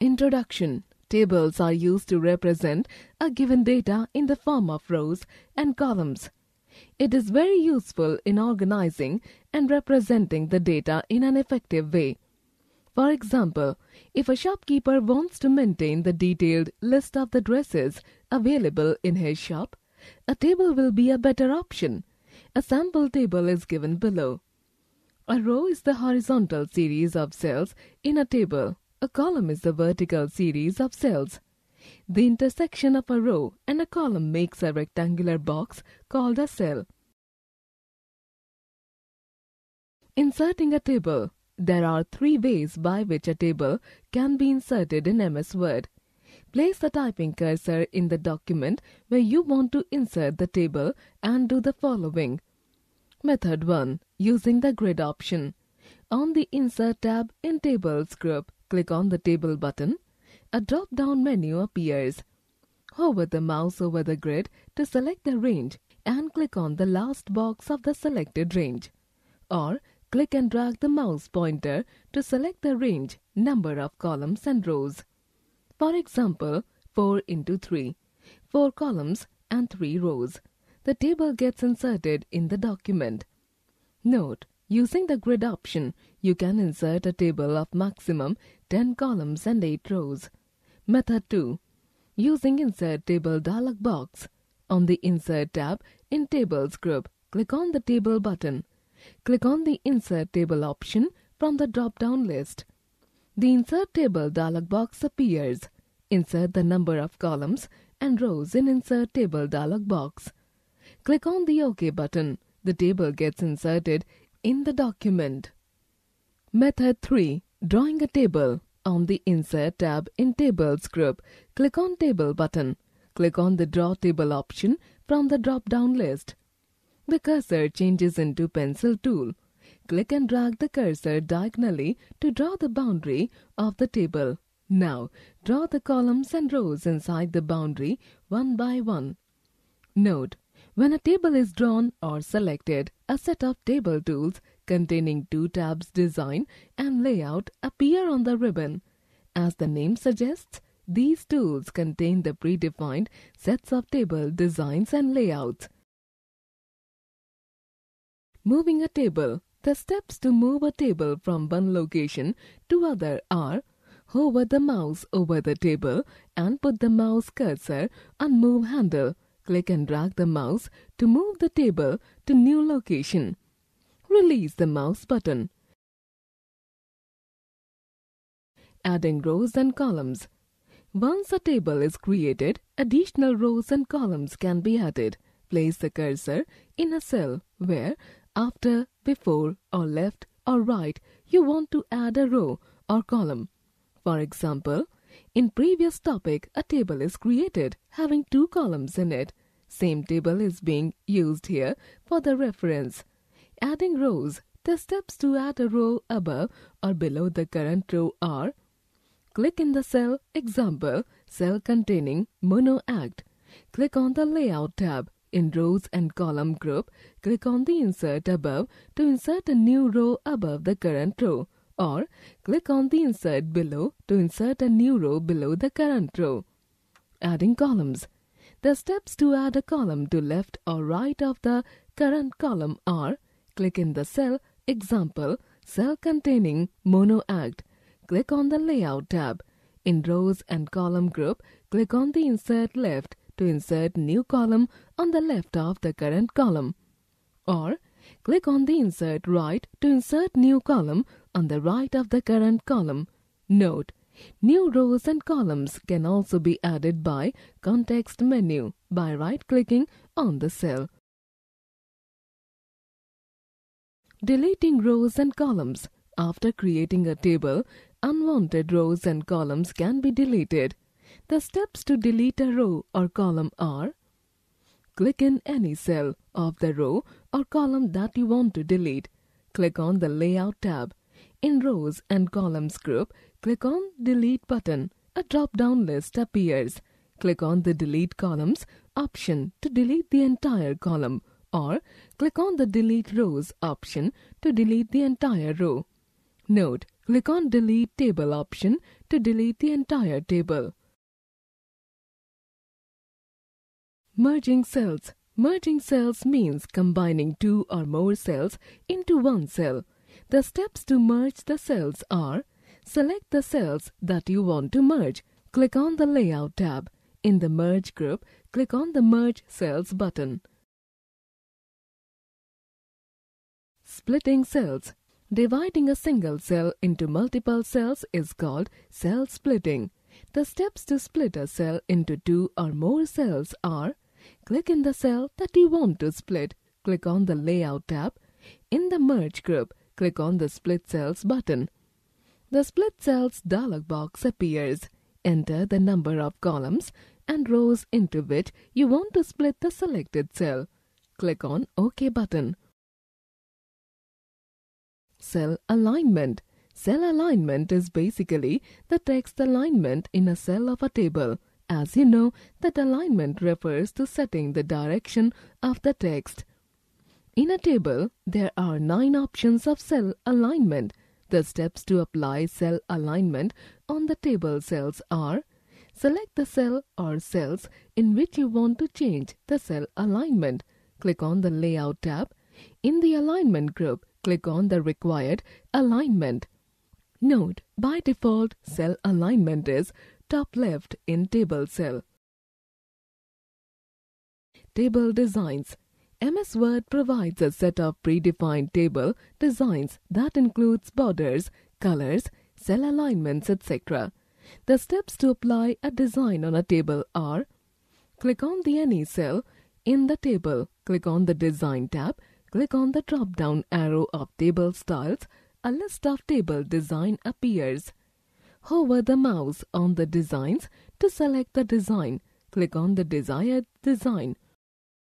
Introduction Tables are used to represent a given data in the form of rows and columns. It is very useful in organizing and representing the data in an effective way. For example, if a shopkeeper wants to maintain the detailed list of the dresses available in his shop, a table will be a better option. A sample table is given below. A row is the horizontal series of cells in a table. A column is the vertical series of cells. The intersection of a row and a column makes a rectangular box called a cell. Inserting a table. There are three ways by which a table can be inserted in MS Word. Place the typing cursor in the document where you want to insert the table and do the following. Method 1. Using the grid option. On the Insert tab in Tables group, click on the Table button. A drop-down menu appears. Hover the mouse over the grid to select the range and click on the last box of the selected range. Or click and drag the mouse pointer to select the range, number of columns and rows. For example, 4 into 3, 4 columns and 3 rows. The table gets inserted in the document. Note, using the grid option, you can insert a table of maximum 10 columns and 8 rows. Method 2. Using Insert Table dialog box. On the Insert tab in Tables group, click on the Table button. Click on the Insert Table option from the drop-down list. The Insert Table dialog box appears. Insert the number of columns and rows in Insert Table dialog box. Click on the OK button. The table gets inserted in the document. Method 3. Drawing a table. On the Insert tab in Tables group, click on Table button. Click on the Draw Table option from the drop-down list. The cursor changes into Pencil tool. Click and drag the cursor diagonally to draw the boundary of the table. Now, draw the columns and rows inside the boundary one by one. Note, when a table is drawn or selected, a set of table tools containing two tabs design and layout appear on the ribbon. As the name suggests, these tools contain the predefined sets of table designs and layouts. Moving a table. The steps to move a table from one location to other are hover the mouse over the table and put the mouse cursor on move handle. Click and drag the mouse to move the table to new location. Release the mouse button. Adding rows and columns. Once a table is created, additional rows and columns can be added. Place the cursor in a cell where, after, before, or left, or right, you want to add a row or column. For example, in previous topic, a table is created having two columns in it. Same table is being used here for the reference. Adding rows. The steps to add a row above or below the current row are Click in the cell Example, cell containing Mono Act. Click on the Layout tab. In Rows and Column group, click on the Insert above to insert a new row above the current row or click on the Insert below to insert a new row below the current row. Adding columns. The steps to add a column to left or right of the current column are click in the cell Example, cell containing Mono Act. Click on the Layout tab. In Rows and Column group, click on the Insert left to insert new column on the left of the current column. Or click on the Insert right to insert new column on the right of the current column. Note, new rows and columns can also be added by context menu by right-clicking on the cell. Deleting rows and columns. After creating a table, unwanted rows and columns can be deleted. The steps to delete a row or column are Click in any cell of the row or column that you want to delete. Click on the Layout tab. In Rows and Columns group, click on Delete button. A drop-down list appears. Click on the Delete Columns option to delete the entire column or click on the Delete Rows option to delete the entire row. Note, click on Delete Table option to delete the entire table. Merging cells. Merging cells means combining two or more cells into one cell. The steps to merge the cells are Select the cells that you want to merge. Click on the Layout tab. In the Merge group, click on the Merge Cells button. Splitting cells. Dividing a single cell into multiple cells is called cell splitting. The steps to split a cell into two or more cells are Click in the cell that you want to split. Click on the Layout tab. In the Merge group, click on the Split Cells button. The Split Cells dialog box appears. Enter the number of columns and rows into which you want to split the selected cell. Click on OK button. Cell alignment. Cell alignment is basically the text alignment in a cell of a table. As you know, that alignment refers to setting the direction of the text. In a table, there are nine options of cell alignment. The steps to apply cell alignment on the table cells are Select the cell or cells in which you want to change the cell alignment. Click on the Layout tab. In the Alignment group, click on the required alignment. Note, by default, cell alignment is top left in table cell. Table Designs MS Word provides a set of predefined table designs that includes borders, colors, cell alignments, etc. The steps to apply a design on a table are Click on the any cell in the table, click on the Design tab, click on the drop-down arrow of Table Styles, a list of table design appears. Hover the mouse on the designs to select the design. Click on the desired design